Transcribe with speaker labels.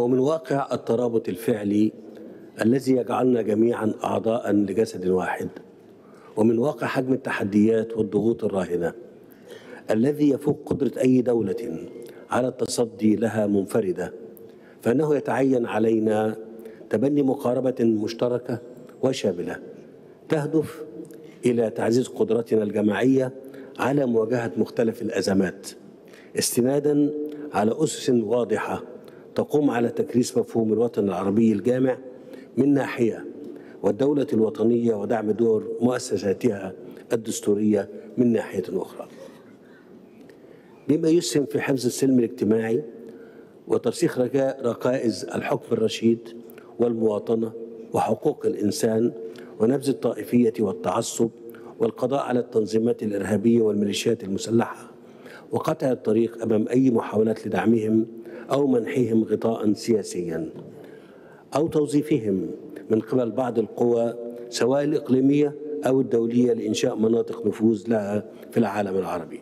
Speaker 1: ومن واقع الترابط الفعلي الذي يجعلنا جميعا أعضاء لجسد واحد ومن واقع حجم التحديات والضغوط الراهنة الذي يفوق قدرة أي دولة على التصدي لها منفردة فإنه يتعين علينا تبني مقاربة مشتركة وشاملة تهدف إلى تعزيز قدرتنا الجماعية على مواجهة مختلف الأزمات استنادا على أسس واضحة تقوم على تكريس مفهوم الوطن العربي الجامع من ناحية والدولة الوطنية ودعم دور مؤسساتها الدستورية من ناحية أخرى. بما يسهم في حفظ السلم الاجتماعي وترسيخ ركائز الحكم الرشيد والمواطنة وحقوق الإنسان ونبذ الطائفية والتعصب والقضاء على التنظيمات الإرهابية والميليشيات المسلحة وقطع الطريق أمام أي محاولات لدعمهم أو منحهم غطاء سياسيا أو توظيفهم من قبل بعض القوى سواء الإقليمية أو الدولية لإنشاء مناطق نفوذ لها في العالم العربي.